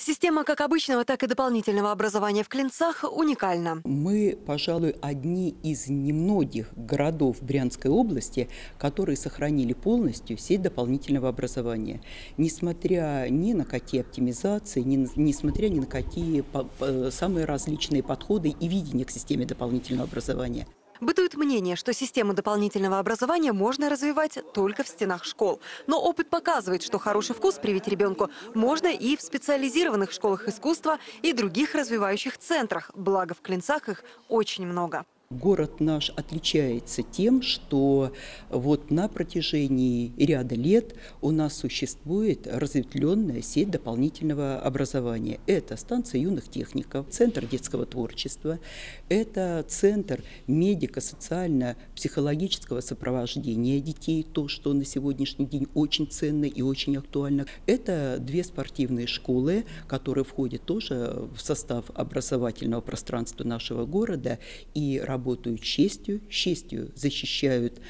Система как обычного, так и дополнительного образования в Клинцах уникальна. Мы, пожалуй, одни из немногих городов Брянской области, которые сохранили полностью сеть дополнительного образования. Несмотря ни на какие оптимизации, ни, несмотря ни на какие по, по, самые различные подходы и видения к системе дополнительного образования. Бытует мнение, что систему дополнительного образования можно развивать только в стенах школ. Но опыт показывает, что хороший вкус привить ребенку можно и в специализированных школах искусства и других развивающих центрах. Благо в Клинцах их очень много. Город наш отличается тем, что вот на протяжении ряда лет у нас существует разветвленная сеть дополнительного образования. Это станция юных техников, центр детского творчества, это центр медико-социально-психологического сопровождения детей, то, что на сегодняшний день очень ценно и очень актуально. Это две спортивные школы, которые входят тоже в состав образовательного пространства нашего города и работают работают честью, честью защищают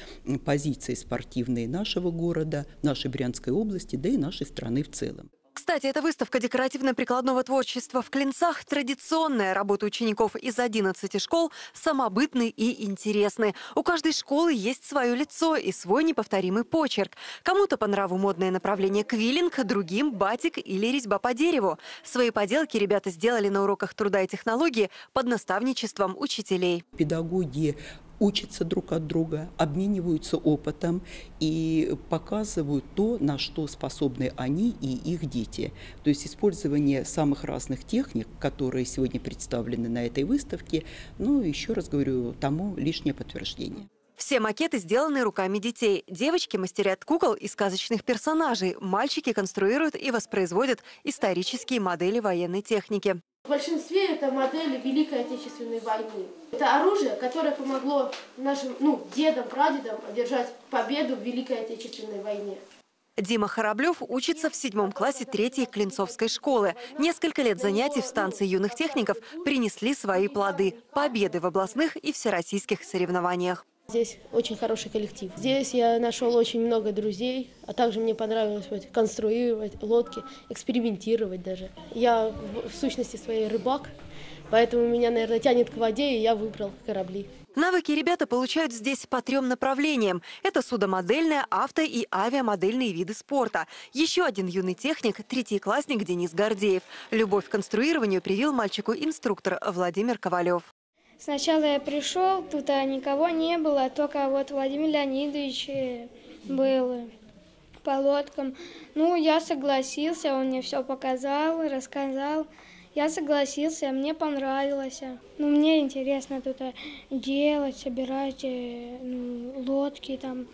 позиции спортивные нашего города, нашей Брянской области, да и нашей страны в целом. Кстати, эта выставка декоративно-прикладного творчества в Клинцах традиционная. Работа учеников из 11 школ самобытны и интересны. У каждой школы есть свое лицо и свой неповторимый почерк. Кому-то по нраву модное направление квиллинг, другим – батик или резьба по дереву. Свои поделки ребята сделали на уроках труда и технологии под наставничеством учителей. Педагоги учатся друг от друга, обмениваются опытом и показывают то, на что способны они и их дети. То есть использование самых разных техник, которые сегодня представлены на этой выставке, ну, еще раз говорю, тому лишнее подтверждение. Все макеты сделаны руками детей. Девочки мастерят кукол и сказочных персонажей. Мальчики конструируют и воспроизводят исторические модели военной техники. В большинстве это модели Великой Отечественной войны. Это оружие, которое помогло нашим ну, дедам, прадедам одержать победу в Великой Отечественной войне. Дима Хораблев учится в седьмом классе третьей Клинцовской школы. Несколько лет занятий в станции юных техников принесли свои плоды – победы в областных и всероссийских соревнованиях. Здесь очень хороший коллектив. Здесь я нашел очень много друзей, а также мне понравилось вот, конструировать лодки, экспериментировать даже. Я в сущности своей рыбак, поэтому меня, наверное, тянет к воде, и я выбрал корабли. Навыки ребята получают здесь по трем направлениям. Это судомодельная, авто и авиамодельные виды спорта. Еще один юный техник, третий классник Денис Гордеев. Любовь к конструированию привил мальчику инструктор Владимир Ковалев. Сначала я пришел, тут а никого не было, только вот Владимир Леонидович э, был по лодкам. Ну, я согласился, он мне все показал, рассказал. Я согласился, мне понравилось. Ну, мне интересно тут а, делать, собирать э, ну, лодки там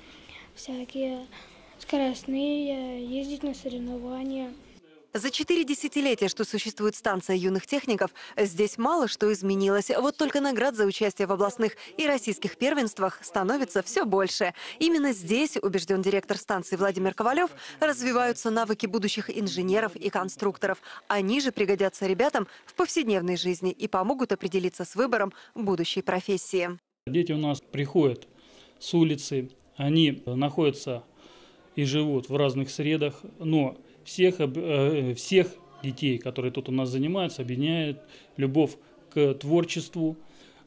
всякие скоростные, ездить на соревнования. За четыре десятилетия, что существует станция юных техников, здесь мало что изменилось. Вот только наград за участие в областных и российских первенствах становится все больше. Именно здесь, убежден директор станции Владимир Ковалев, развиваются навыки будущих инженеров и конструкторов. Они же пригодятся ребятам в повседневной жизни и помогут определиться с выбором будущей профессии. Дети у нас приходят с улицы, они находятся и живут в разных средах, но всех, э, всех детей, которые тут у нас занимаются, объединяет любовь к творчеству,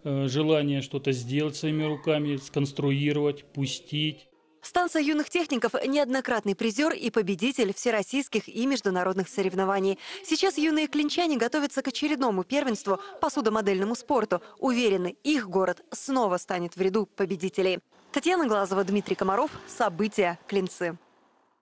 э, желание что-то сделать своими руками, сконструировать, пустить. Станция юных техников – неоднократный призер и победитель всероссийских и международных соревнований. Сейчас юные клинчане готовятся к очередному первенству по судомодельному спорту. Уверены, их город снова станет в ряду победителей. Татьяна Глазова, Дмитрий Комаров. События. Клинцы.